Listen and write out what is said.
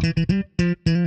¡De, de,